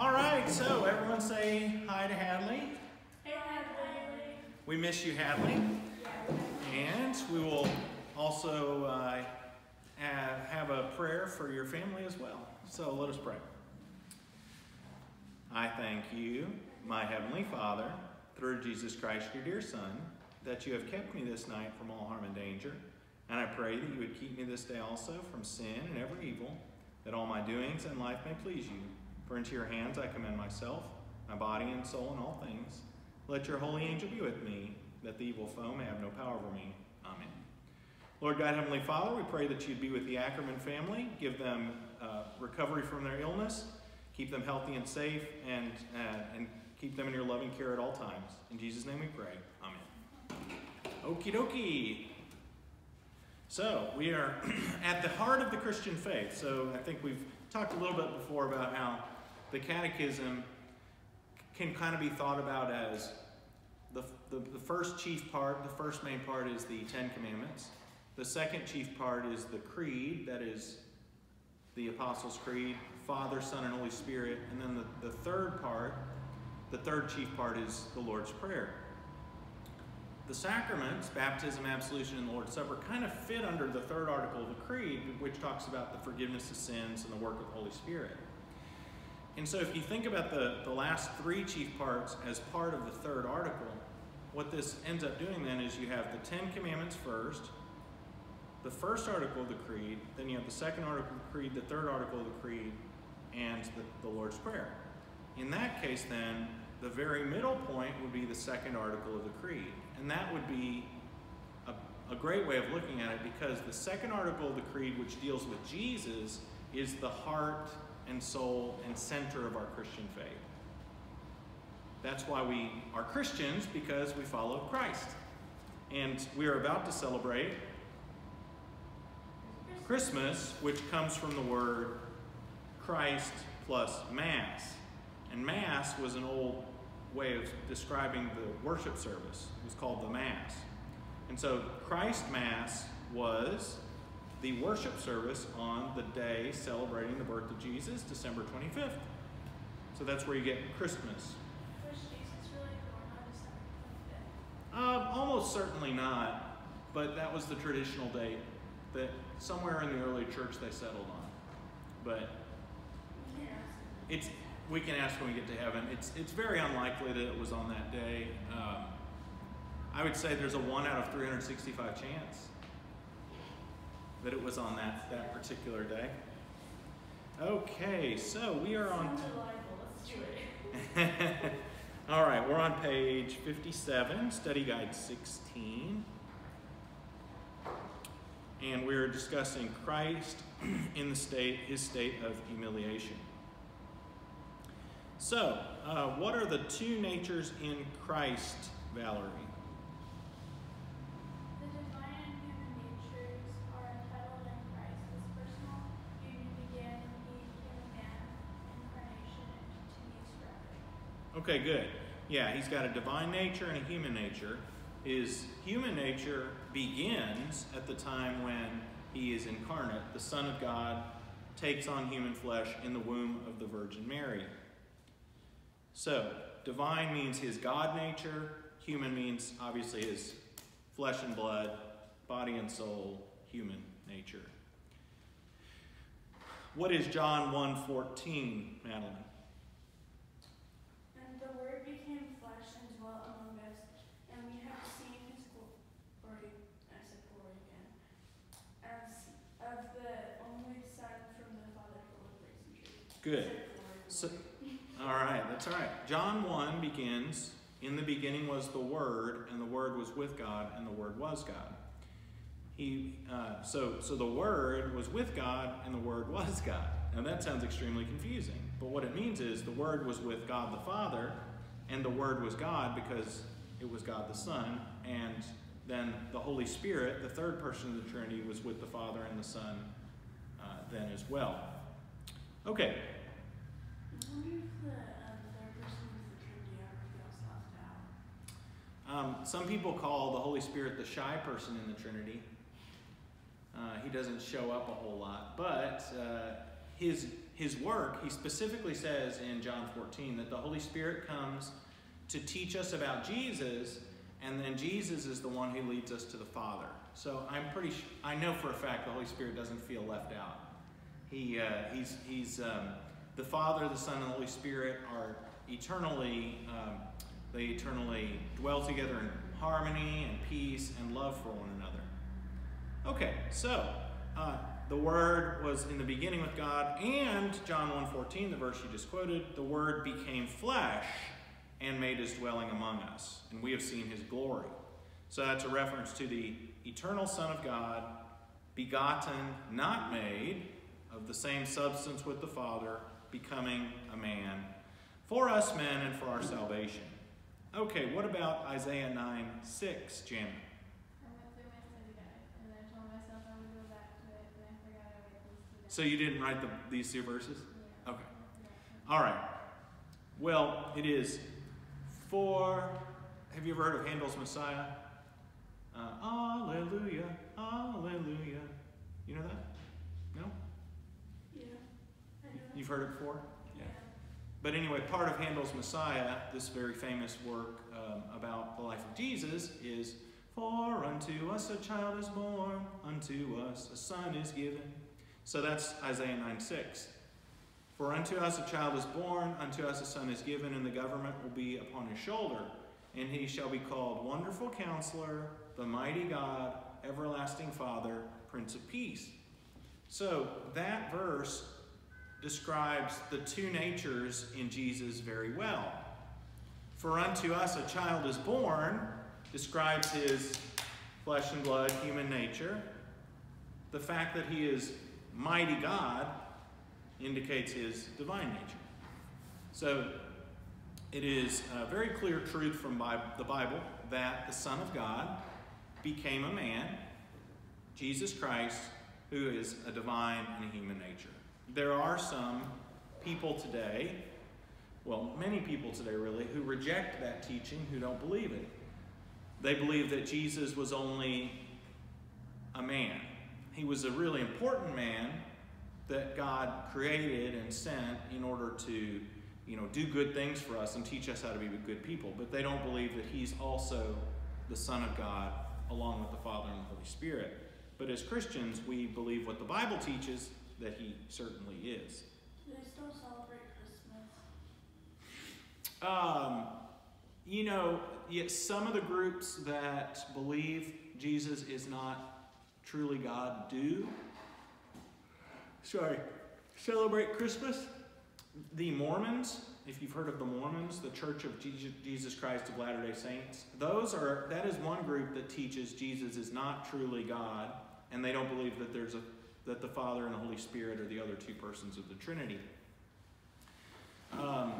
All right, so everyone say hi to Hadley. Hey, Hadley. We miss you, Hadley. And we will also uh, have, have a prayer for your family as well. So let us pray. I thank you, my Heavenly Father, through Jesus Christ, your dear Son, that you have kept me this night from all harm and danger. And I pray that you would keep me this day also from sin and every evil, that all my doings and life may please you. For into your hands I commend myself, my body and soul, and all things. Let your holy angel be with me, that the evil foe may have no power over me. Amen. Lord God, Heavenly Father, we pray that you'd be with the Ackerman family, give them uh, recovery from their illness, keep them healthy and safe, and, uh, and keep them in your loving care at all times. In Jesus' name we pray. Amen. Okie dokie. So, we are at the heart of the Christian faith. So, I think we've talked a little bit before about how the catechism can kind of be thought about as the, the, the, first chief part, the first main part is the Ten Commandments. The second chief part is the Creed, that is the Apostles' Creed, Father, Son, and Holy Spirit. And then the, the third part, the third chief part is the Lord's Prayer. The sacraments, baptism, absolution, and the Lord's Supper, kind of fit under the third article of the Creed, which talks about the forgiveness of sins and the work of the Holy Spirit. And so if you think about the, the last three chief parts as part of the third article, what this ends up doing then is you have the Ten Commandments first, the first article of the Creed, then you have the second article of the Creed, the third article of the Creed, and the, the Lord's Prayer. In that case, then, the very middle point would be the second article of the Creed. And that would be a, a, great way of looking at it because the second article of the Creed, which deals with Jesus, is the heart and soul and center of our Christian faith. That's why we are Christians, because we follow Christ. And we are about to celebrate Christmas, which comes from the word Christ plus Mass. And Mass was an old way of describing the worship service. It was called the Mass. And so Christ Mass was the worship service on the day celebrating the birth of Jesus, December 25th. So that's where you get Christmas. Christmas really on December Uh, almost certainly not, but that was the traditional date that somewhere in the early church they settled on. But it's we can ask when we get to heaven. It's it's very unlikely that it was on that day. Um, I would say there's a one out of 365 chance that it was on that that particular day. Okay, so we are on. All right, we're on page 57, study guide 16. And we're discussing Christ in the state, his state of humiliation. So, uh, what are the two natures in Christ, Valerie? Okay, good. Yeah, he's got a divine nature and a human nature. His human nature begins at the time when he is incarnate. The Son of God takes on human flesh in the womb of the Virgin Mary. So, divine means his God nature, human means obviously his flesh and blood, body and soul, human nature. What is John 1:14, Madeline? And the Word became flesh and dwelt among us, and we have seen his glory, I said glory again, as of the only Son from the Father full of grace and truth. Good. So- All right, that's all right. John 1 begins In the beginning was the Word, and the Word was with God, and the Word was God. He, uh, so, so the Word was with God, and the Word was God. Now that sounds extremely confusing, but what it means is the Word was with God the Father, and the Word was God because it was God the Son, and then the Holy Spirit, the third person of the Trinity, was with the Father and the Son uh, then as well. Okay, Um. Um, some people call the Holy Spirit the shy person in the Trinity. Uh, he doesn't show up a whole lot, but uh, his, his work, he specifically says in John 14 that the Holy Spirit comes to teach us about Jesus, and then Jesus is the one who leads us to the Father. So I'm pretty, I know for a fact the Holy Spirit doesn't feel left out. He, uh, he's, he's um, the Father, the Son, and the Holy Spirit are eternally, um, they eternally dwell together in harmony and peace and love for one another. Okay, so uh, the Word was in the beginning with God, and John 1.14, the verse you just quoted, the Word became flesh and made his dwelling among us, and we have seen his glory. So that's a reference to the eternal Son of God, begotten, not made, of the same substance with the Father, becoming a man, for us men and for our salvation. Okay, what about Isaiah 9 6, Janet? I went through my study guide and I told myself I would go back to it and I forgot I wrote these two down. So you didn't write the, these two verses? Yeah. Okay. All right. Well, it is for. Have you ever heard of Handel's Messiah? Uh, Alleluia, Alleluia. You know that? No? You've heard it before? Yeah. But anyway, part of Handel's Messiah, this very famous work um, about the life of Jesus, is For unto us a child is born, unto us a son is given. So that's Isaiah 9 6. For unto us a child is born, unto us a son is given, and the government will be upon his shoulder. And he shall be called Wonderful Counselor, the Mighty God, Everlasting Father, Prince of Peace. So that verse describes the two natures in Jesus very well. For unto us a child is born describes his flesh and blood, human nature. The fact that he is mighty God indicates his divine nature. So it is a very clear truth from the Bible that the Son of God became a man, Jesus Christ, who is a divine and a human nature. There are some people today, well, many people today really, who reject that teaching, who don't believe it. They believe that Jesus was only a man. He was a really important man that God created and sent in order to, you know, do good things for us and teach us how to be good people. But they don't believe that he's also the Son of God along with the Father and the Holy Spirit. But as Christians, we believe what the Bible teaches that he certainly is. Do they still celebrate Christmas? Um, you know, yet some of the groups that believe Jesus is not truly God do. Sorry, celebrate Christmas. The Mormons, if you've heard of the Mormons, the Church of Jesus Christ of Latter-day Saints, those are that is one group that teaches Jesus is not truly God, and they don't believe that there's a that the Father and the Holy Spirit are the other two persons of the Trinity. Um,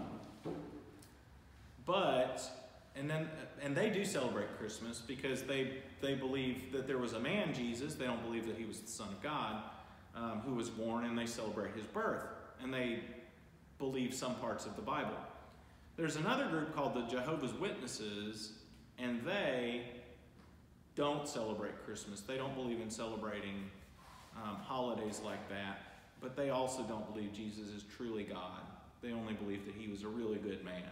but and then and they do celebrate Christmas because they they believe that there was a man Jesus. They don't believe that he was the Son of God um, who was born, and they celebrate his birth and they believe some parts of the Bible. There's another group called the Jehovah's Witnesses, and they don't celebrate Christmas. They don't believe in celebrating um, holidays like that, but they also don't believe Jesus is truly God. They only believe that he was a really good man.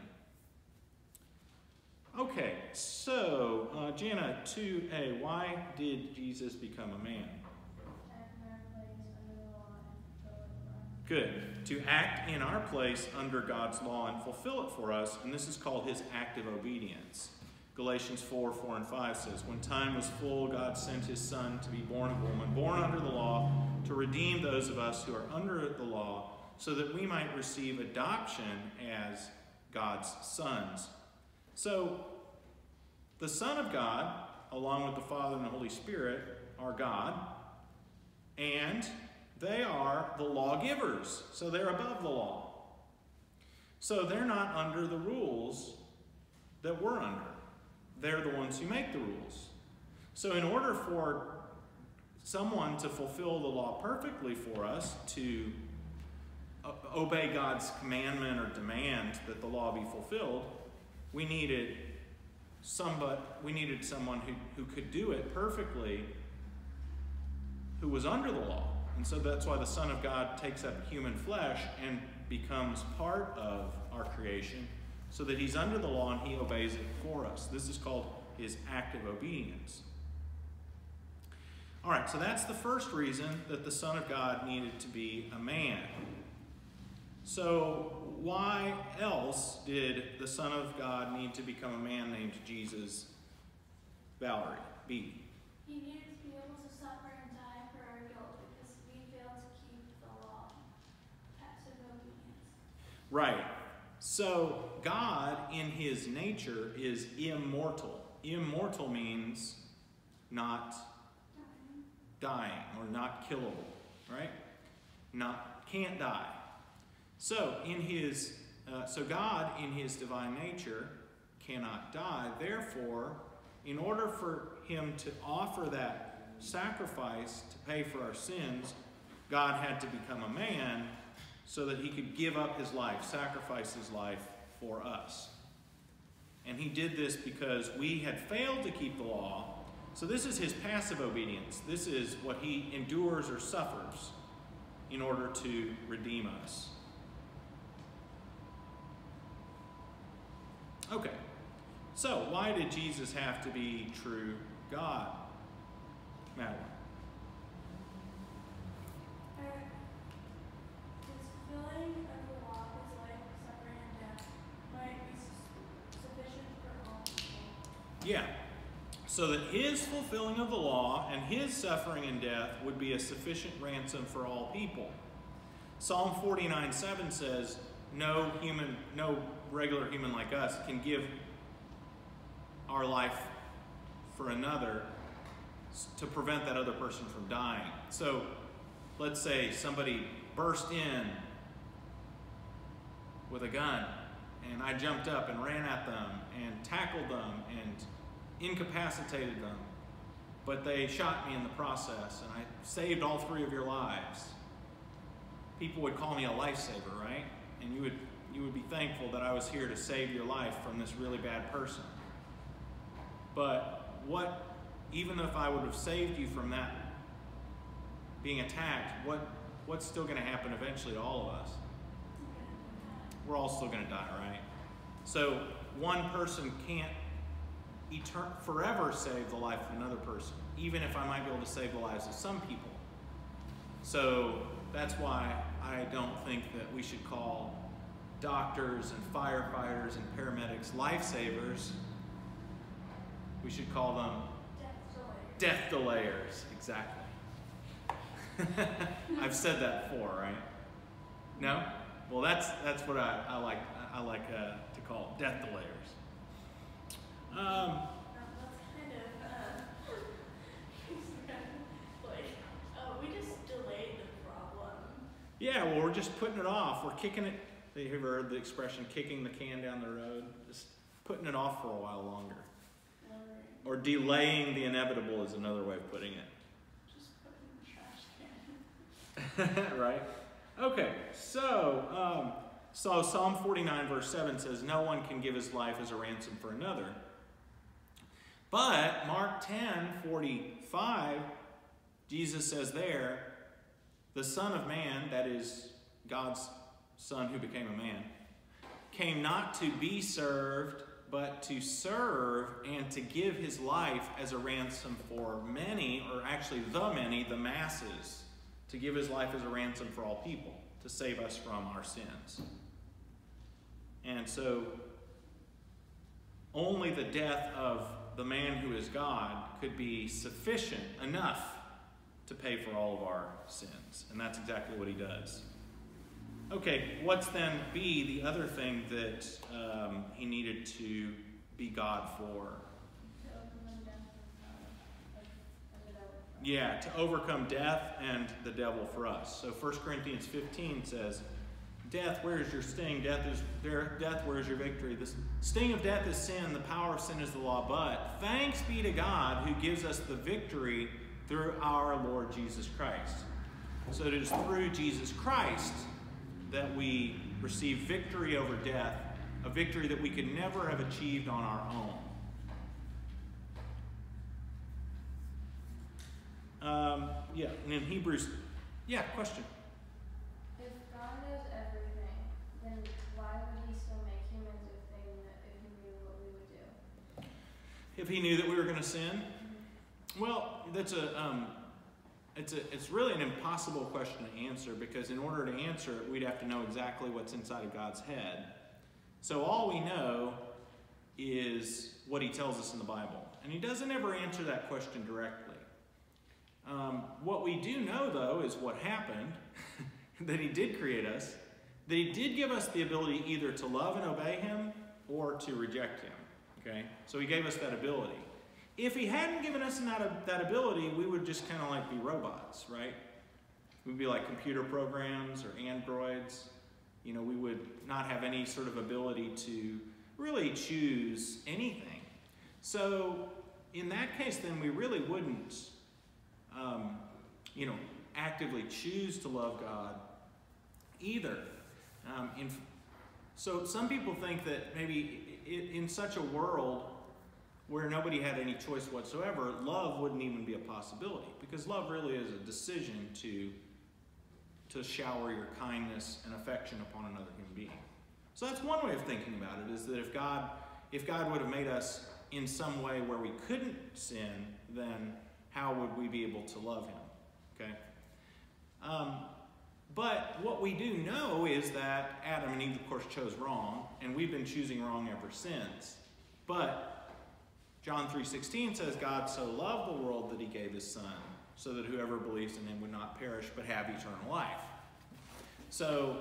Okay, so uh, Jana 2a, why did Jesus become a man? Good. To act in our place under God's law and fulfill it for us, and this is called his active obedience. Galatians 4 4 and 5 says, When time was full, God sent his Son to be born of a woman, born under the law, to redeem those of us who are under the law, so that we might receive adoption as God's sons. So, the Son of God, along with the Father and the Holy Spirit, are God, and they are the lawgivers. So, they're above the law. So, they're not under the rules that we're under. They're the ones who make the rules. So, in order for someone to fulfill the law perfectly for us, to uh, obey God's commandment or demand that the law be fulfilled, we needed somebody, we needed someone who, who could do it perfectly, who was under the law. And so that's why the Son of God takes up human flesh and becomes part of our creation so that he's under the law and he obeys it for us. This is called his active obedience. All right, so that's the first reason that the Son of God needed to be a man. So, why else did the Son of God need to become a man named Jesus? Valerie, B. He needed to be able to suffer and die for our guilt because we failed to keep the law. Passive obedience. Right. So, God in his nature is immortal. Immortal means not dying or not killable, right? Not can't die. So, in his uh, so God in his divine nature cannot die. Therefore, in order for him to offer that sacrifice to pay for our sins, God had to become a man so that he could give up his life, sacrifice his life for us. And he did this because we had failed to keep the law. So this is his passive obedience. This is what he endures or suffers in order to redeem us. Okay. So, why did Jesus have to be true God? Madeline. Yeah. So that his fulfilling of the law and his suffering and death would be a sufficient ransom for all people. Psalm 49 7 says, No human, no regular human like us can give our life for another to prevent that other person from dying. So let's say somebody burst in with a gun and I jumped up and ran at them and tackled them and incapacitated them, but they shot me in the process and I saved all three of your lives. People would call me a lifesaver, right? And you would you would be thankful that I was here to save your life from this really bad person. But what even if I would have saved you from that being attacked, what what's still going to happen eventually to all of us? We're all still going to die, right? So one person can't etern- forever save the life of another person, even if I might be able to save the lives of some people. So that's why I don't think that we should call doctors and firefighters and paramedics lifesavers. We should call them Death delayed. death delayers. Exactly. I've said that before, right? No? Well, that's that's what I, I like. I like uh, to call it, death delayers. Um, That- That's kind of, like, we just delayed the problem. yeah, well, we're just putting it off. We're kicking it. Have you ever heard the expression "kicking the can down the road"? Just putting it off for a while longer, Alright, or delaying the inevitable is another way of putting it. just put it in the trash can. right? Okay, so um, so Psalm 49 verse 7 says, "No one can give his life as a ransom for another." But Mark 10 45, Jesus says there, the Son of Man, that is God's Son who became a man, came not to be served, but to serve and to give his life as a ransom for many, or actually the many, the masses, to give his life as a ransom for all people, to save us from our sins. And so, only the death of the man who is God could be sufficient enough to pay for all of our sins. And that's exactly what he does. Okay, what's then B, the other thing that um, he needed to be God for? Yeah, to overcome death and the devil for us. So 1 Corinthians 15 says, Death, where is your sting? Death is there. Death, where is your victory? The sting of death is sin. The power of sin is the law. But thanks be to God who gives us the victory through our Lord Jesus Christ. So it is through Jesus Christ that we receive victory over death, a victory that we could never have achieved on our own. Um, yeah, and in Hebrews Yeah, question. If God knows everything, then why would He still make humans if they kn- if He knew what we would do? If he knew that we were going to sin, well, that's a um, it's a it's really an impossible question to answer because in order to answer it, we'd have to know exactly what's inside of God's head. So all we know is what He tells us in the Bible, and He doesn't ever answer that question directly. Um, what we do know, though, is what happened that He did create us, that He did give us the ability either to love and obey Him or to reject Him. Okay? So He gave us that ability. If He hadn't given us that, that ability, we would just kind of like be robots, right? We'd be like computer programs or androids. You know, we would not have any sort of ability to really choose anything. So, in that case, then we really wouldn't um, you know, actively choose to love God either. Um, in, so some people think that maybe in, such a world where nobody had any choice whatsoever, love wouldn't even be a possibility because love really is a decision to to shower your kindness and affection upon another human being. So that's one way of thinking about it is that if God if God would have made us in some way where we couldn't sin, then how would we be able to love him? Okay? Um, but what we do know is that Adam and Eve, of course, chose wrong, and we've been choosing wrong ever since. But John 3.16 says, God so loved the world that he gave his son, so that whoever believes in him would not perish, but have eternal life. So,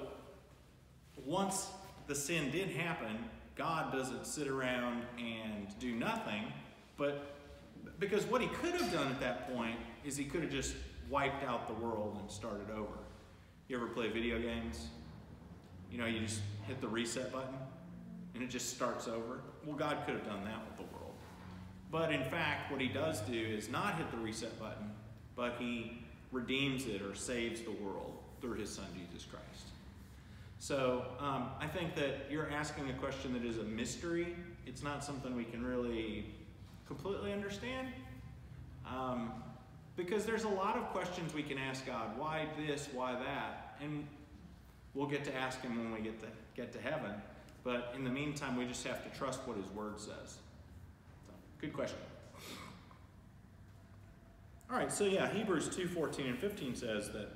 once the sin did happen, God doesn't sit around and do nothing, but because what he could have done at that point is he could have just wiped out the world and started over. You ever play video games? You know, you just hit the reset button and it just starts over. Well, God could have done that with the world. But in fact, what he does do is not hit the reset button, but he redeems it or saves the world through his son, Jesus Christ. So um, I think that you're asking a question that is a mystery. It's not something we can really completely understand. Um, because there's a lot of questions we can ask God. Why this? Why that? And we'll get to ask Him when we get to get to heaven. But in the meantime, we just have to trust what His Word says. So, good question. All right, so yeah, Hebrews 2 14 and 15 says that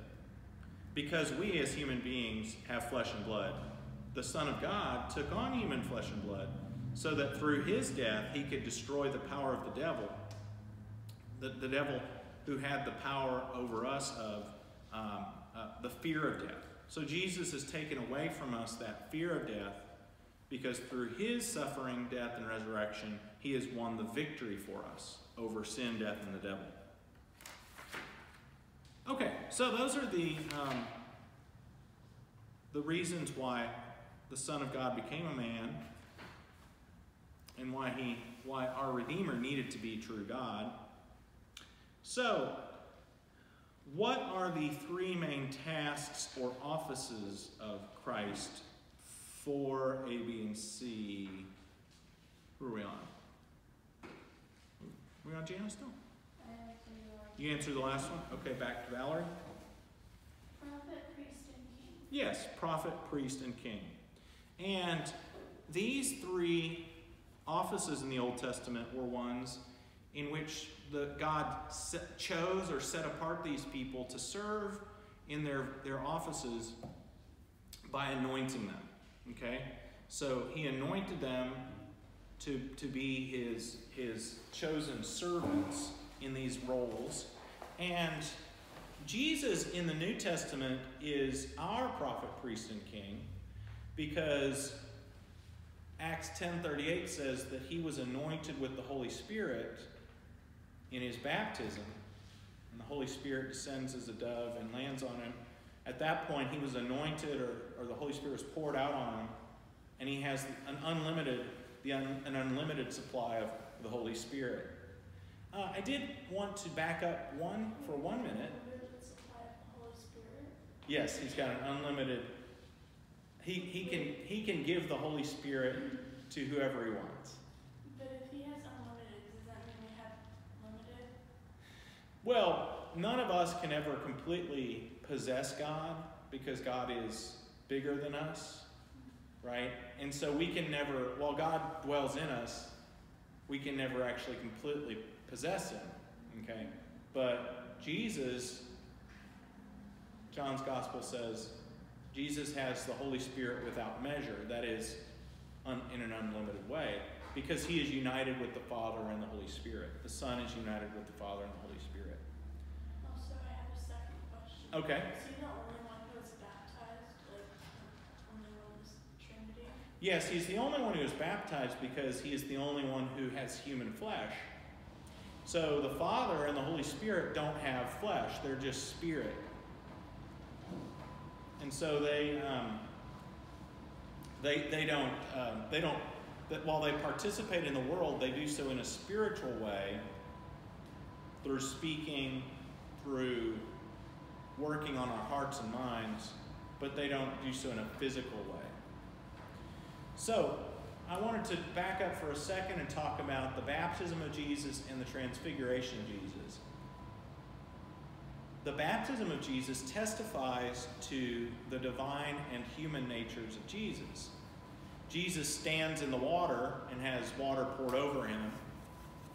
because we as human beings have flesh and blood, the Son of God took on human flesh and blood so that through his death he could destroy the power of the devil. The, the devil who had the power over us of um, uh, the fear of death. So Jesus has taken away from us that fear of death because through his suffering, death, and resurrection, he has won the victory for us over sin, death, and the devil. Okay, so those are the um, the reasons why the Son of God became a man and why he why our redeemer needed to be true God. So, what are the three main tasks or offices of Christ for A, B, and C? Who are we on? Are we on Janice still? You answer the last one? Okay, back to Valerie. Prophet, priest, and king. Yes, prophet, priest, and king. And these three offices in the Old Testament were ones in which the God set, chose or set apart these people to serve in their, their offices by anointing them. Okay? So he anointed them to, to be his, his chosen servants in these roles. And Jesus in the New Testament is our prophet, priest, and king because Acts 10:38 says that he was anointed with the Holy Spirit in his baptism, and the Holy Spirit descends as a dove and lands on him. At that point, he was anointed, or, or the Holy Spirit was poured out on him, and he has an unlimited, the un, an unlimited supply of the Holy Spirit. Uh, I did want to back up one for one minute. Unlimited supply of the Holy Spirit. Yes, he's got an unlimited. He, he can he can give the Holy Spirit to whoever he wants. But if he has unlimited, does that mean we have limited? Well, none of us can ever completely possess God because God is bigger than us, right? And so we can never, while God dwells in us, we can never actually completely possess Him, okay? But Jesus, John's Gospel says, Jesus has the Holy Spirit without measure, that is, un, in an unlimited way, because He is united with the Father and the Holy Spirit. The Son is united with the Father and the Holy Spirit. Also, I have a second question. Okay. Is he the only one who was baptized? Like, only one was Trinity? Yes, he's the only one who is baptized because he is the only one who has human flesh. So the Father and the Holy Spirit don't have flesh, they're just spirit. And so they, um, they, they don't, um, they don't, that while they participate in the world, they do so in a spiritual way through speaking, through working on our hearts and minds, but they don't do so in a physical way. So, I wanted to back up for a second and talk about the baptism of Jesus and the transfiguration of Jesus. The baptism of Jesus testifies to the divine and human natures of Jesus. Jesus stands in the water and has water poured over him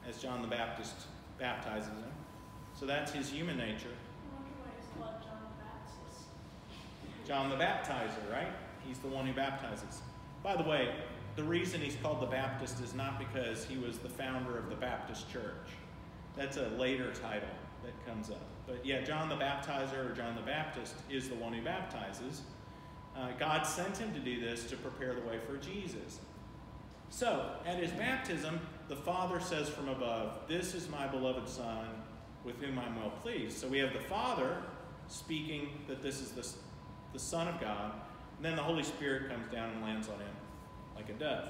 as John the Baptist baptizes him. So that's his human nature. Why he's John Baptist. John the Baptizer, right? He's the one who baptizes. By the way, the reason he's called the Baptist is not because he was the founder of the Baptist church. That's a later title that comes up. But yeah, John the Baptizer or John the Baptist is the one who baptizes. Uh, God sent him to do this to prepare the way for Jesus. So, at his baptism, the Father says from above, This is my beloved Son, with whom I'm well pleased. So we have the Father speaking that this is the, the Son of God. And then the Holy Spirit comes down and lands on him like a dove.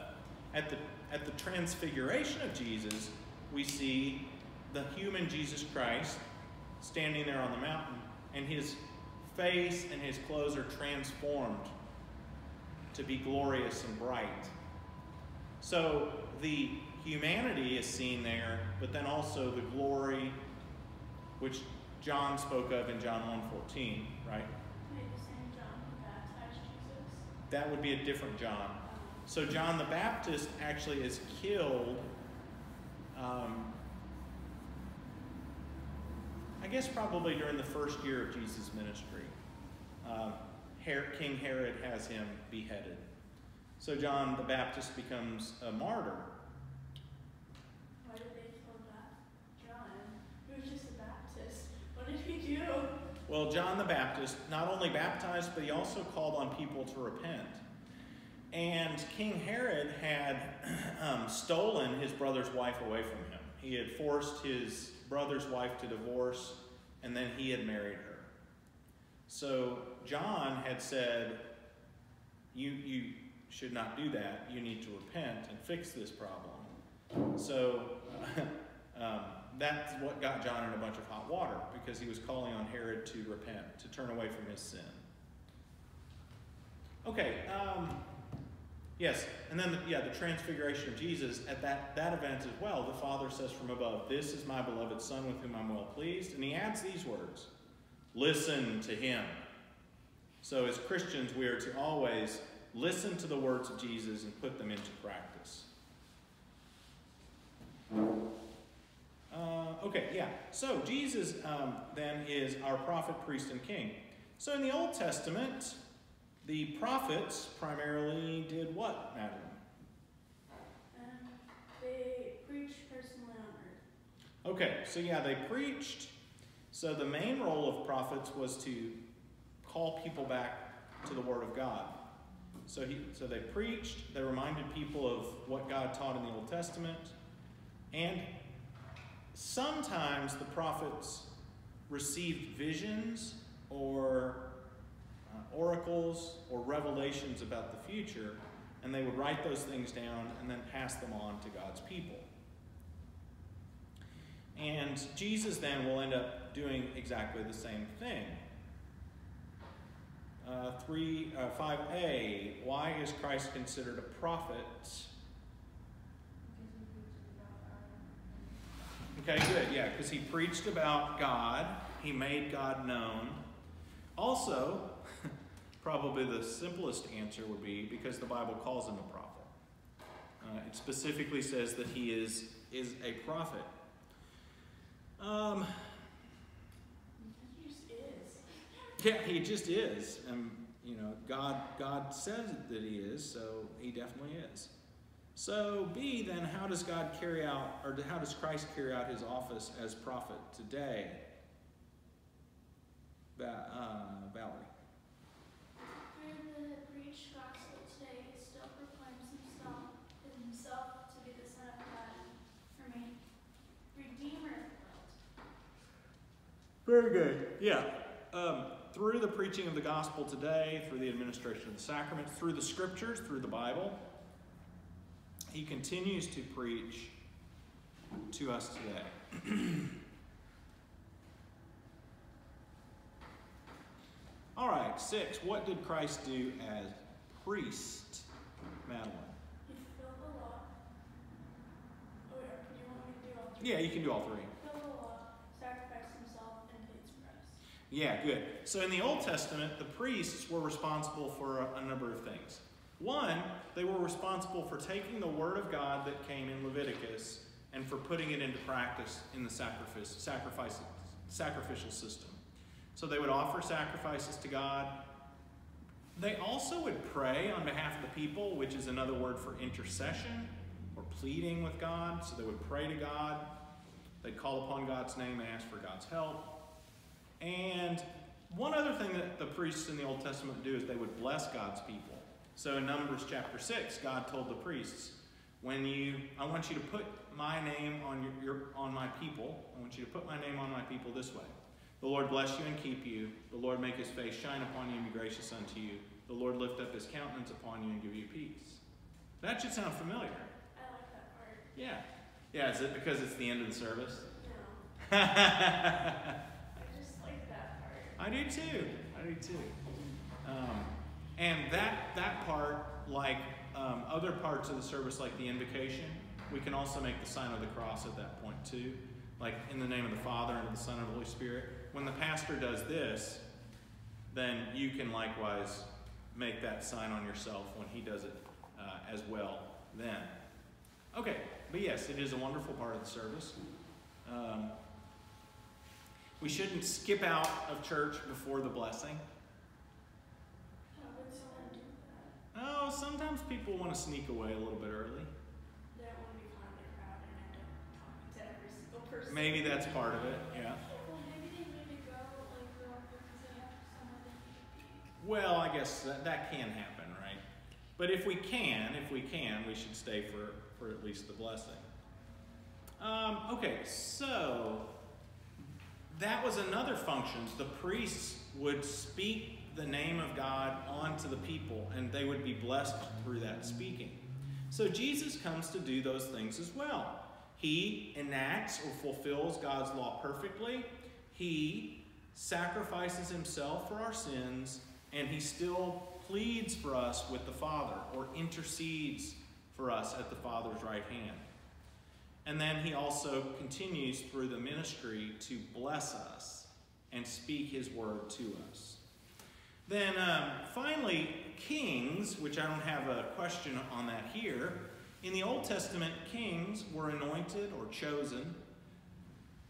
At the, at the transfiguration of Jesus, we see the human Jesus Christ standing there on the mountain, and his face and his clothes are transformed to be glorious and bright. So the humanity is seen there, but then also the glory which John spoke of in John 1.14, right? Wait, the same John who baptized Jesus? That would be a different John. So John the Baptist actually is killed. Um, I guess probably during the first year of Jesus' ministry. Her- King Herod has him beheaded. So John the Baptist becomes a martyr. Why did they kill that John? He was just a Baptist. What did he do? Well, John the Baptist not only baptized, but he also called on people to repent. And King Herod had um, stolen his brother's wife away from him. He had forced his brother's wife to divorce, and then he had married her. So John had said, You, you should not do that. You need to repent and fix this problem. So um, that's what got John in a bunch of hot water because he was calling on Herod to repent, to turn away from his sin. Okay, um, yes, and then yeah, the transfiguration of Jesus at that that event as well. The Father says from above, "This is my beloved Son, with whom I'm well pleased," and he adds these words: "Listen to him." So as Christians, we are to always listen to the words of Jesus and put them into practice. Uh, okay, yeah. So Jesus um, then is our prophet, priest, and king. So in the Old Testament, the prophets primarily did what, Madeline? Um, they preached personally on earth. Okay, so yeah, they preached. So the main role of prophets was to call people back to the Word of God. So he, so they preached. They reminded people of what God taught in the Old Testament, and sometimes the prophets received visions or uh, oracles or revelations about the future, and they would write those things down and then pass them on to God's people. And Jesus then will end up doing exactly the same thing. Uh, three, uh, 5a, why is Christ considered a prophet? Okay, good. Yeah, because he preached about God, he made God known. Also, probably the simplest answer would be because the Bible calls him a prophet. Uh, it specifically says that he is, is a prophet. Um, He just is. yeah, he just is. And, you know, God, God says that he is, so he definitely is. So, B, then, how does God carry out, or how does Christ carry out his office as prophet today? Va- uh, Valerie. Through the preached gospel today, he still proclaims himself himself to be the Son of God, remain Redeemer of the world. Very good. Yeah. Um, through the preaching of the gospel today, through the administration of the sacraments, through the scriptures, through the Bible, he continues to preach to us today. All right, six. What did Christ do as priest? Madeline. He fulfilled the law. Oh, yeah, do you want me to do all three? Yeah, you can do all three. Fulfilled the law, sacrificed himself, and paid for us. Yeah, good. So in the Old Testament, the priests were responsible for a, a number of things. One, they were responsible for taking the word of God that came in Leviticus and for putting it into practice in the sacrifice, sacrifice, sacrificial system. So they would offer sacrifices to God. They also would pray on behalf of the people, which is another word for intercession or pleading with God. So they would pray to God. They'd call upon God's name and ask for God's help. And one other thing that the priests in the Old Testament do is they would bless God's people. So in Numbers chapter 6, God told the priests, when you I want you to put my name on your, your on my people. I want you to put my name on my people this way. The Lord bless you and keep you. The Lord make his face shine upon you and be gracious unto you. The Lord lift up his countenance upon you and give you peace. That should sound familiar. I like that part. Yeah. Yeah, is it because it's the end of the service? No, I I just like part. do too. I do too. Um, and that that part, like um, other parts of the service, like the invocation, we can also make the sign of the cross at that point too. Like in the name of the Father and of the Son and of the Holy Spirit. When the pastor does this, then you can likewise make that sign on yourself when he does it uh, as well. Then, okay. But yes, it is a wonderful part of the service. Um, we shouldn't skip out of church before the blessing. Oh, sometimes people want to sneak away a little bit early. Maybe that's part of it, yeah. Well. Well, I guess that, that can happen, right? But if we can, if we can, we should stay for, for at least the blessing. Um, okay, so that was another function. The priests would speak the name of God onto the people, and they would be blessed through that speaking. So Jesus comes to do those things as well. He enacts or fulfills God's law perfectly. He sacrifices himself for our sins, and he still pleads for us with the Father or intercedes for us at the Father's right hand. And then he also continues through the ministry to bless us and speak his word to us. Then um, finally, kings, which I don't have a question on that here. In the Old Testament, kings were anointed or chosen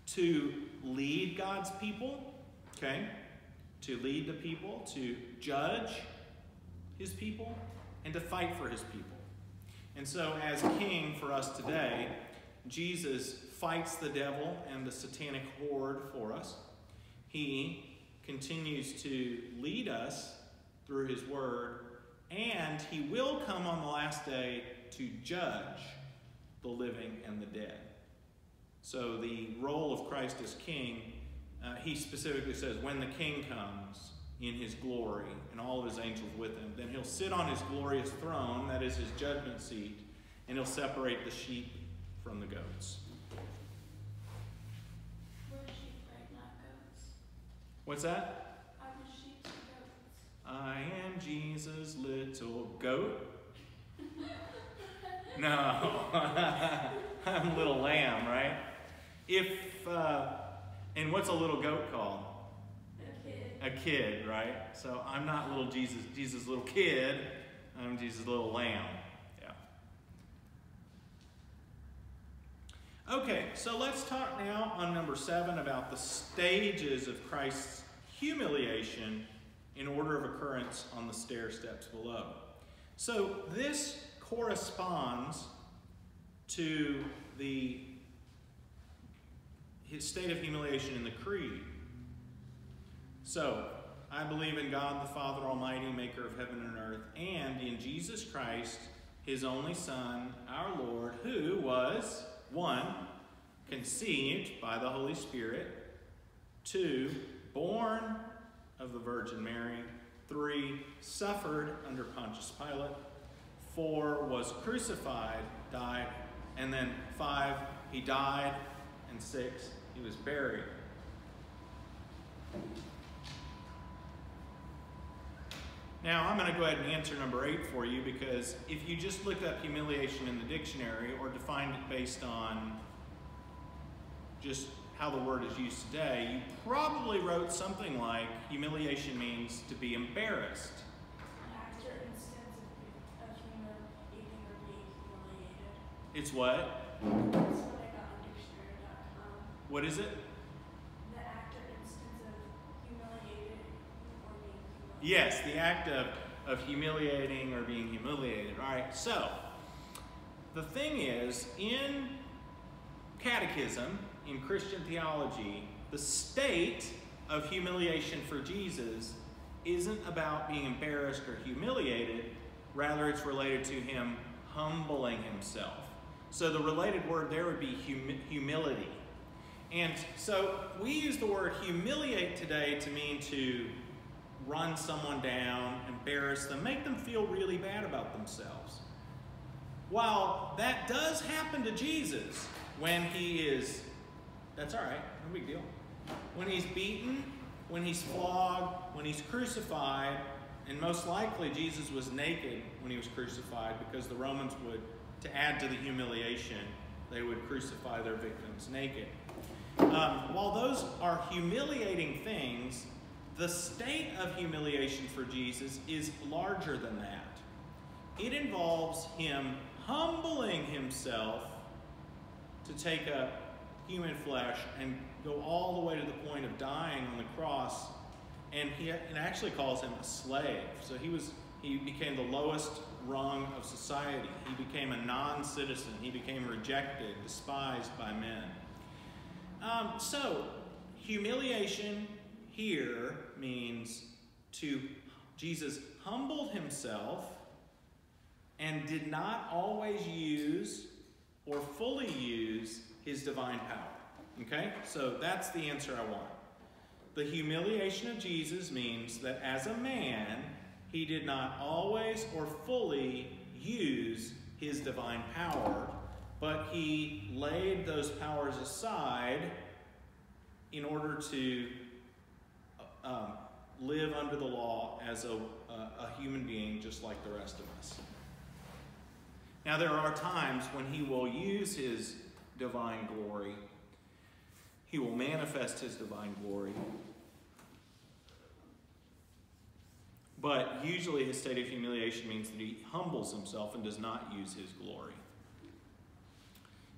to lead God's people, okay? To lead the people, to judge his people, and to fight for his people. And so, as king for us today, Jesus fights the devil and the satanic horde for us. He continues to lead us through his word, and he will come on the last day to judge the living and the dead. So, the role of Christ as king, uh, he specifically says, when the king comes in his glory and all of his angels with him, then he'll sit on his glorious throne, that is his judgment seat, and he'll separate the sheep from the goats. We're sheep, right? Not goats. What's that? Are the sheep and goats? I am Jesus' little goat. No, I'm little lamb, right? If uh, and what's a little goat called? A kid. a kid, right? So I'm not little Jesus, Jesus' little kid. I'm Jesus' little lamb. Yeah. Okay, so let's talk now on number seven about the stages of Christ's humiliation in order of occurrence on the stair steps below. So this corresponds to the his state of humiliation in the creed. So, I believe in God the Father Almighty, maker of heaven and earth, and in Jesus Christ, his only Son, our Lord, who was one, conceived by the Holy Spirit, two, born of the Virgin Mary, three, suffered under Pontius Pilate, four, was crucified, died, and then five, he died, and six, he was buried. Now, I'm going to go ahead and answer number eight for you because if you just looked up humiliation in the dictionary or defined it based on just how the word is used today, you probably wrote something like humiliation means to be embarrassed. An actor instance of, of humiliating or being humiliated. It's what? That's what I got on dictionary.com. What is it? The actor instance of humiliated or being humiliated. Yes, the act of, of humiliating or being humiliated. All right, so the thing is, in catechism, in Christian theology, the state of humiliation for Jesus isn't about being embarrassed or humiliated, rather, it's related to him humbling himself. So the related word there would be hum- humility. And so we use the word humiliate today to mean to run someone down, embarrass them, make them feel really bad about themselves. While that does happen to Jesus when he is, that's all right, no big deal. When he's beaten, when he's flogged, when he's crucified, and most likely Jesus was naked when he was crucified because the Romans would, to add to the humiliation, they would crucify their victims naked. Um, while those are humiliating things, the state of humiliation for Jesus is larger than that. It involves him humbling himself to take up human flesh and go all the way to the point of dying on the cross. And he actually calls him a slave. So he was he became the lowest rung of society. He became a non-citizen. He became rejected, despised by men. Um, so humiliation here means to Jesus humbled himself and did not always use or fully use his divine power. Okay? So that's the answer I want. The humiliation of Jesus means that as a man, he did not always or fully use his divine power, but he laid those powers aside in order to um, live under the law as a, a, a human being just like the rest of us. Now, there are times when he will use his divine glory, he will manifest his divine glory. But usually, his state of humiliation means that he humbles himself and does not use his glory.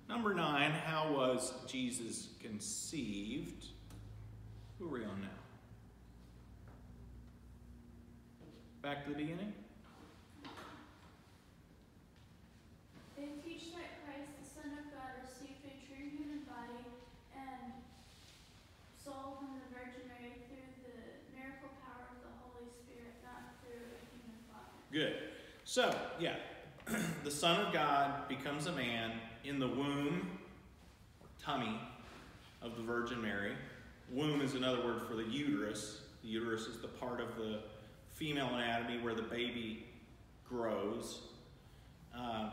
Number nine, how was Jesus conceived? Who are we on now? Back to the beginning? They teach that Christ, the Son of God, received a true human body and soul from the Virgin Mary through the miracle power of the Holy Spirit, not through a human body. Good. So, yeah, the Son of God becomes a man in the womb, or tummy, of the Virgin Mary. Womb is another word for the uterus. The uterus is the part of the female anatomy where the baby grows. Uh,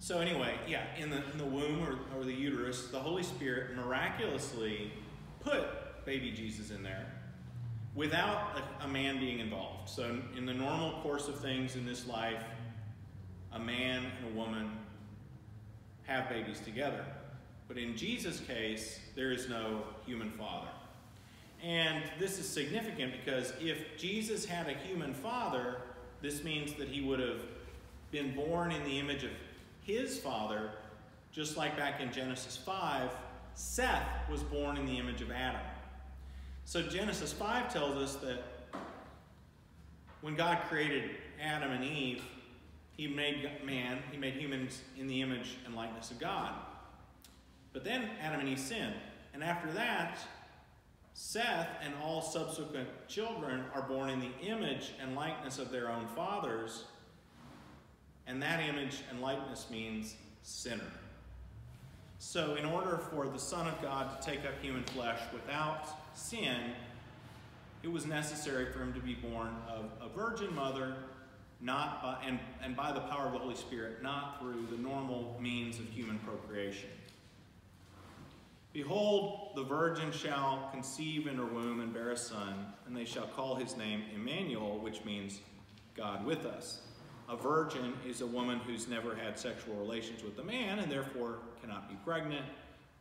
so anyway, yeah, in the in the womb or, or the uterus, the Holy Spirit miraculously put baby Jesus in there without a, a man being involved. So in, in the normal course of things in this life, a man and a woman have babies together. But in Jesus' case, there is no human father. And this is significant because if Jesus had a human father, this means that he would have been born in the image of his father, just like back in Genesis 5, Seth was born in the image of Adam. So Genesis 5 tells us that when God created Adam and Eve, he made man, he made humans in the image and likeness of God. But then Adam and Eve sinned. And after that, Seth and all subsequent children are born in the image and likeness of their own fathers. And that image and likeness means sinner. So, in order for the Son of God to take up human flesh without sin, it was necessary for him to be born of a virgin mother, not by, and, and by the power of the Holy Spirit, not through the normal means of human procreation. Behold, the virgin shall conceive in her womb and bear a son, and they shall call his name Emmanuel, which means God with us. A virgin is a woman who's never had sexual relations with a man and therefore cannot be pregnant.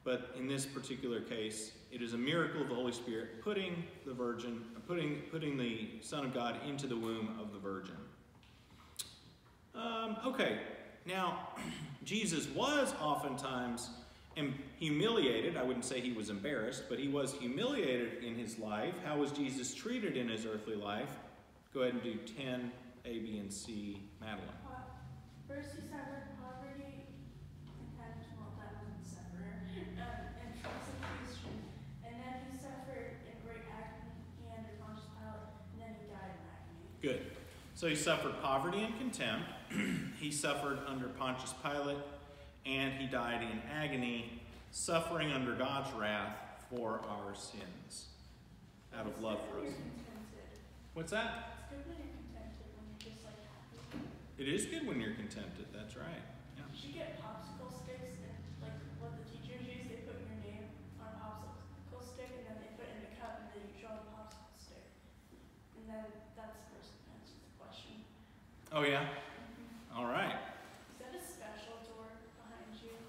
But in this particular case, it is a miracle of the Holy Spirit putting the virgin, putting, putting the Son of God into the womb of the virgin. Um, okay, now Jesus was oftentimes humiliated. I wouldn't say he was embarrassed, but he was humiliated in his life. How was Jesus treated in his earthly life? Go ahead and do 10, A, B, and C, Madeline. First, he suffered poverty and kind of well, that wasn't suffer, um, and persecution, and then he suffered in great agony under Pontius Pilate, and then he died in agony. Good. So he suffered poverty and contempt. he suffered under Pontius Pilate, and he died in agony, suffering under God's wrath for our sins, out of love for us. What's that? It's good when you're contented, when you're just like happy. It is good when you're contented. That's right. Yeah. You should get popsicle sticks and like what the teachers use, they put your name on a popsicle stick and then they put it in a cup and then you draw the popsicle stick. And then that's the person answers the question. Oh yeah. Mm-hmm. All right. Is that a special door behind you?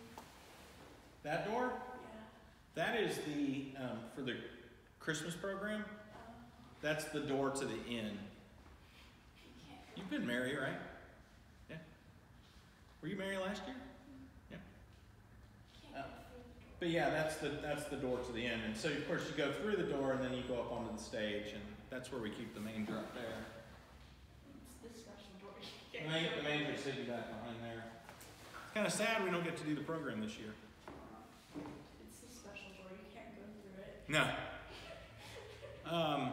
That door. Yeah. That is the um, for the Christmas program. That's the door to the inn. You've been married, right? Yeah. Were you married last year? Uh, through the door. But yeah, that's the that's the door to the inn. And so of course you go through the door and then you go up onto the stage and that's where we keep the manger up there. It's the special door. You The, can't the manger's sitting back behind there. It's kind of sad we don't get to do the program this year. It's the special door. You can't go through it. No. Um,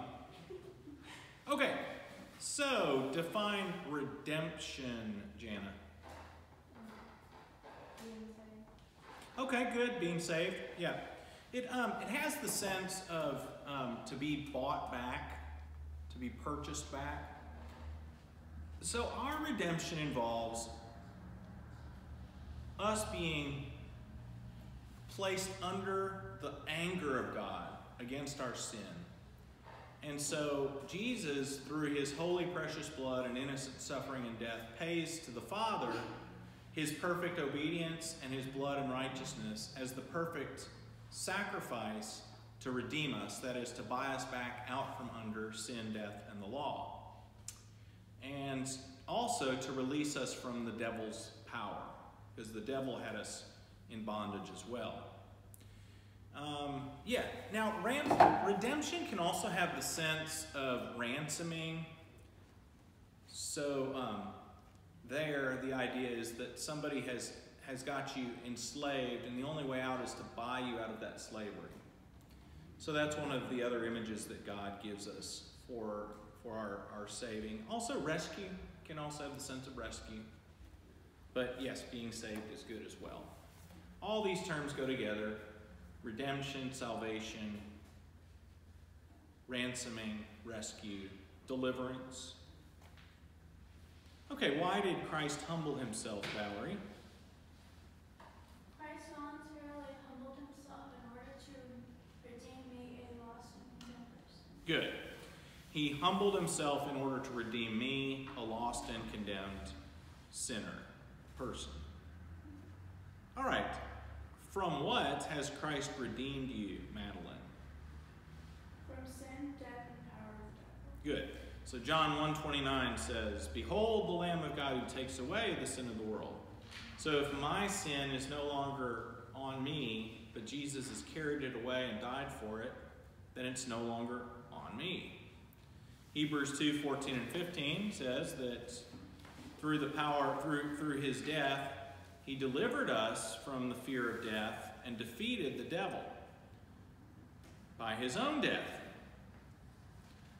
okay, so define redemption, Jana. Okay, good. Being saved. Yeah. It, um, it has the sense of um, to be bought back, to be purchased back. So our redemption involves us being placed under the anger of God against our sin. And so Jesus, through his holy, precious blood and innocent suffering and death, pays to the Father his perfect obedience and his blood and righteousness as the perfect sacrifice to redeem us, that is, to buy us back out from under sin, death, and the law. And also to release us from the devil's power, because the devil had us in bondage as well. Um, yeah, now redemption can also have the sense of ransoming. So, um, there, the idea is that somebody has, has got you enslaved, and the only way out is to buy you out of that slavery. So, that's one of the other images that God gives us for, for our, our saving. Also, rescue can also have the sense of rescue. But yes, being saved is good as well. All these terms go together redemption, salvation, ransoming, rescue, deliverance. Okay, why did Christ humble himself, Valerie? Christ voluntarily humbled himself in order to redeem me, a lost and condemned person. Good. He humbled himself in order to redeem me, a lost and condemned sinner, person. All right. From what has Christ redeemed you, Madeline? From sin, death, and power of death. Good. So John 129 says, Behold the Lamb of God who takes away the sin of the world. So if my sin is no longer on me, but Jesus has carried it away and died for it, then it's no longer on me. Hebrews 2, 14 and 15 says that through the power, through, through his death, he delivered us from the fear of death and defeated the devil by his own death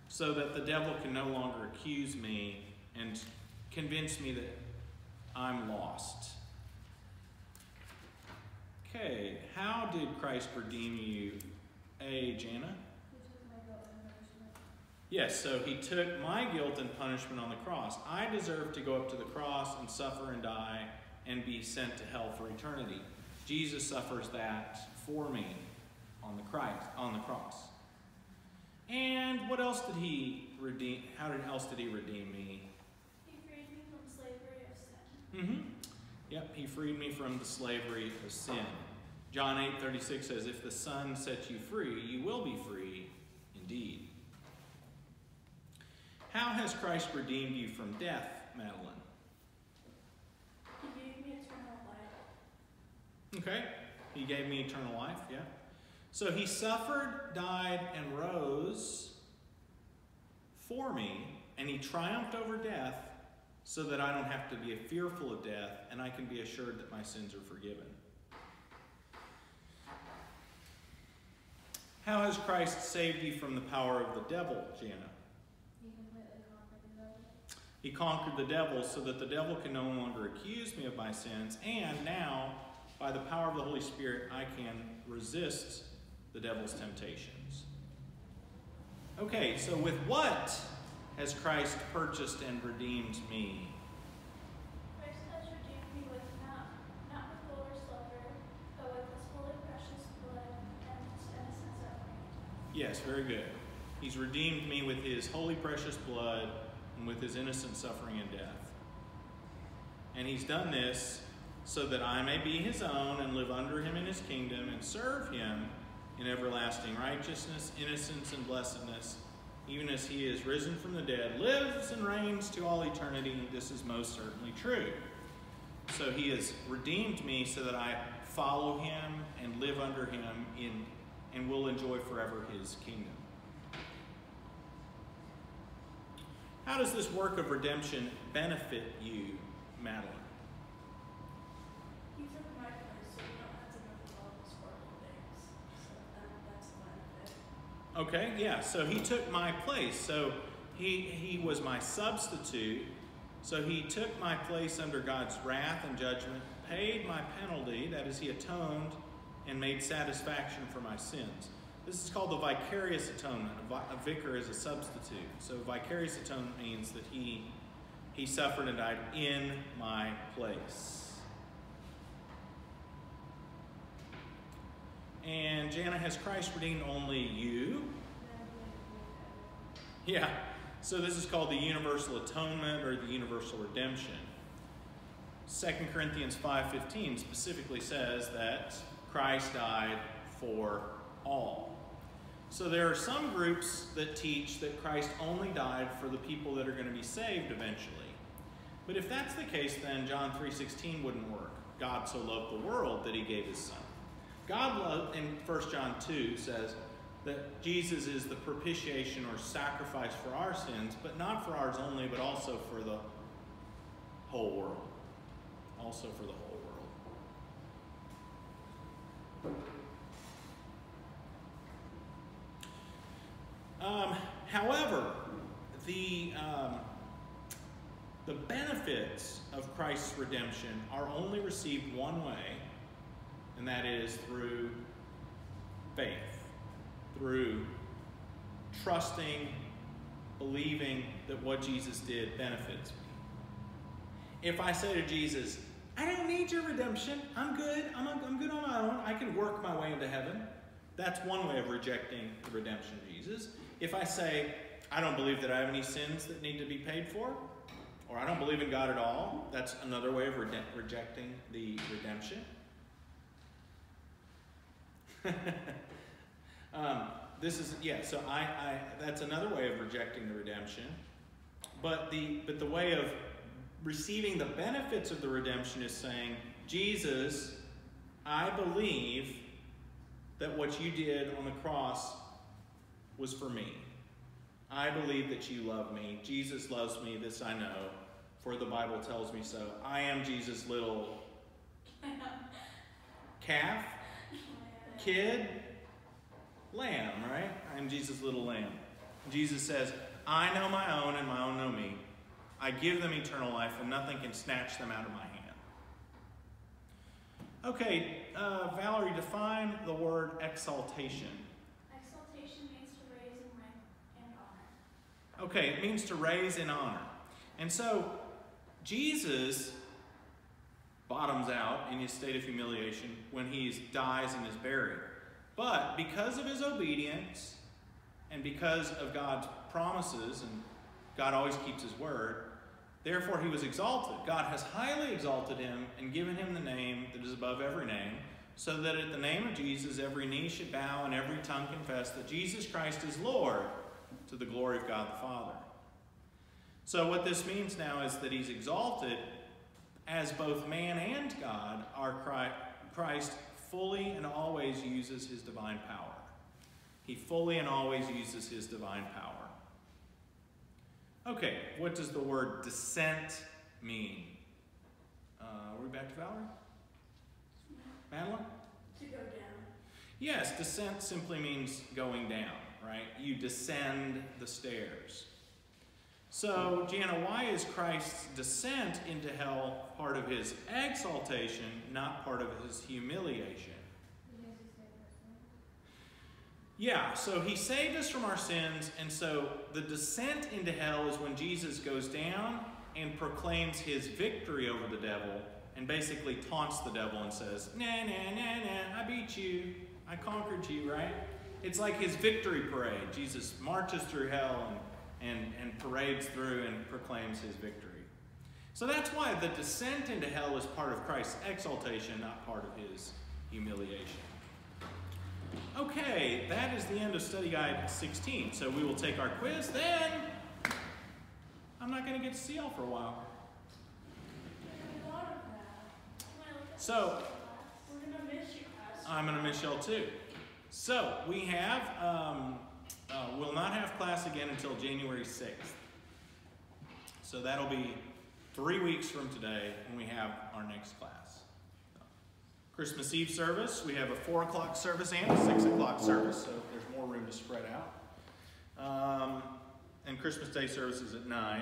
so that the devil can no longer accuse me and convince me that I'm lost. Okay, how did Christ redeem you? A, Jana? Yes, so he took my guilt and punishment on the cross. I deserve to go up to the cross and suffer and die and be sent to hell for eternity. Jesus suffers that for me on the Christ on the cross. And what else did he redeem? How did else did he redeem me? He freed me from slavery of sin. Mm-hmm. Yep, he freed me from the slavery of sin. John 8 36 says, If the Son sets you free, you will be free indeed. How has Christ redeemed you from death, Madeline? He gave me eternal life. Okay, he gave me eternal life, yeah. So he suffered, died, and rose for me, and he triumphed over death so that I don't have to be fearful of death and I can be assured that my sins are forgiven. How has Christ saved you from the power of the devil, Jana? He completely conquered the devil. He conquered the devil so that the devil can no longer accuse me of my sins, and now, by the power of the Holy Spirit, I can resist the devil's temptations. Okay, so with what has Christ purchased and redeemed me? Christ has redeemed me with not, not with gold or silver, but with his holy precious blood and his innocent suffering. Yes, very good. He's redeemed me with his holy, precious blood and with his innocent suffering and death. And he's done this so that I may be his own and live under him in his kingdom and serve him in everlasting righteousness, innocence, and blessedness, even as he is risen from the dead, lives and reigns to all eternity. This is most certainly true. So he has redeemed me so that I follow him and live under him in and will enjoy forever his kingdom. How does this work of redemption benefit you, Madeline? He took my place, so you don't have to go through all those horrible things. So that, that's a benefit. Okay, yeah, so he took my place. So he he was my substitute. So he took my place under God's wrath and judgment, paid my penalty, that is, he atoned and made satisfaction for my sins. This is called the vicarious atonement. A, vi- a vicar is a substitute. So vicarious atonement means that he he suffered and died in my place. And Jana, has Christ redeemed only you? Yeah. So this is called the universal atonement or the universal redemption. 2 Corinthians 5:15 specifically says that Christ died for all. So there are some groups that teach that Christ only died for the people that are going to be saved eventually. But if that's the case, then John 3:16 wouldn't work. God so loved the world that he gave his son. God loved, in 1 John 2 says that Jesus is the propitiation or sacrifice for our sins, but not for ours only, but also for the whole world. Also for the whole world. Um, however, the um, the benefits of Christ's redemption are only received one way, and that is through faith, through trusting, believing that what Jesus did benefits me. If I say to Jesus, I don't need your redemption, I'm good, I'm, I'm good on my own, I can work my way into heaven, that's one way of rejecting the redemption of Jesus. If I say, I don't believe that I have any sins that need to be paid for, or I don't believe in God at all, that's another way of re- rejecting the redemption. um, this is yeah. So I, I that's another way of rejecting the redemption. But the but the way of receiving the benefits of the redemption is saying, Jesus, I believe that what you did on the cross was for me. I believe that you love me. Jesus loves me. This I know, for the Bible tells me so. I am Jesus' little calf, kid, lamb, right? I'm Jesus' little lamb. Jesus says, I know my own, and my own know me. I give them eternal life, and nothing can snatch them out of my hand. Okay, uh, Valerie, define the word exaltation. Exaltation means to raise in rank and honor. Okay, it means to raise in honor. And so, Jesus bottoms out in his state of humiliation when he dies and is buried. But because of his obedience and because of God's promises, and God always keeps his word, therefore he was exalted. God has highly exalted him and given him the name that is above every name, so that at the name of Jesus every knee should bow and every tongue confess that Jesus Christ is Lord to the glory of God the Father. So, what this means now is that he's exalted as both man and God, our Christ fully and always uses his divine power. He fully and always uses his divine power. Okay, what does the word descent mean? Uh, are we back to Valerie? Madeline? To go down. Yes, descent simply means going down, right? You descend the stairs. So, Jana, why is Christ's descent into hell part of his exaltation, not part of his humiliation? Yeah, so he saved us from our sins, and so the descent into hell is when Jesus goes down and proclaims his victory over the devil and basically taunts the devil and says, Nah, nah, nah, nah, I beat you. I conquered you, right? It's like his victory parade. Jesus marches through hell and and, and parades through and proclaims his victory. So that's why the descent into hell is part of Christ's exaltation, not part of his humiliation. Okay, that is the end of study guide 16. So we will take our quiz. Then I'm not going to get to see y'all for a while. I thought of that. So We're gonna miss you, Pastor. I'm going to miss y'all too. So we have um, uh, we'll not have class again until January 6th. So that'll be three weeks from today when we have our next class. Christmas Eve service, we have a 4 o'clock service and a 6 o'clock service, so there's more room to spread out. Um, and Christmas Day service is at 9.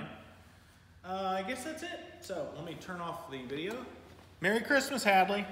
Uh, I guess that's it. So let me turn off the video. Merry Christmas, Hadley.